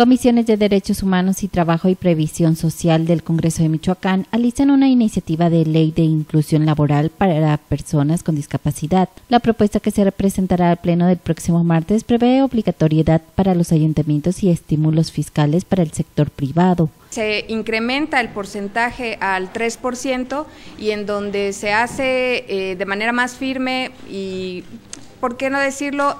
Comisiones de Derechos Humanos y Trabajo y Previsión Social del Congreso de Michoacán alistan una iniciativa de ley de inclusión laboral para personas con discapacidad. La propuesta que se representará al Pleno del próximo martes prevé obligatoriedad para los ayuntamientos y estímulos fiscales para el sector privado. Se incrementa el porcentaje al 3% y en donde se hace eh, de manera más firme y, ¿por qué no decirlo?,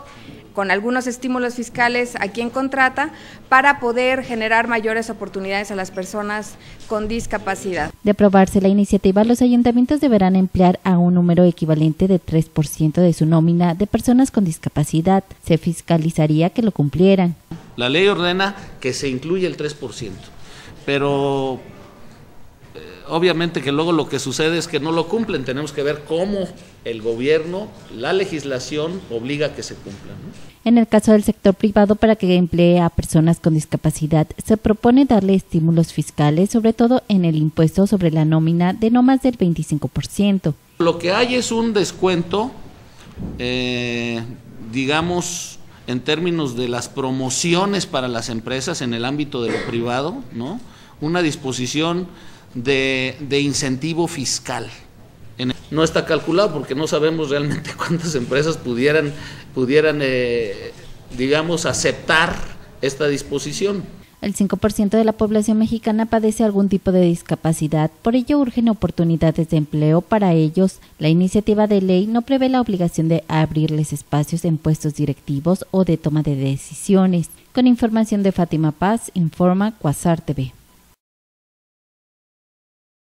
con algunos estímulos fiscales a quien contrata para poder generar mayores oportunidades a las personas con discapacidad. De aprobarse la iniciativa, los ayuntamientos deberán emplear a un número equivalente de 3% de su nómina de personas con discapacidad. Se fiscalizaría que lo cumplieran. La ley ordena que se incluya el 3%, pero obviamente que luego lo que sucede es que no lo cumplen. Tenemos que ver cómo el gobierno, la legislación obliga a que se cumplan. En el caso del sector privado, para que emplee a personas con discapacidad, se propone darle estímulos fiscales, sobre todo en el impuesto sobre la nómina de no más del 25%. Lo que hay es un descuento, eh, digamos, en términos de las promociones para las empresas en el ámbito de lo privado, ¿no? Una disposición de, incentivo fiscal. No está calculado porque no sabemos realmente cuántas empresas pudieran, pudieran eh, digamos, aceptar esta disposición. El 5% de la población mexicana padece algún tipo de discapacidad, por ello urgen oportunidades de empleo para ellos. La iniciativa de ley no prevé la obligación de abrirles espacios en puestos directivos o de toma de decisiones. Con información de Fátima Paz, informa Cuasar TV.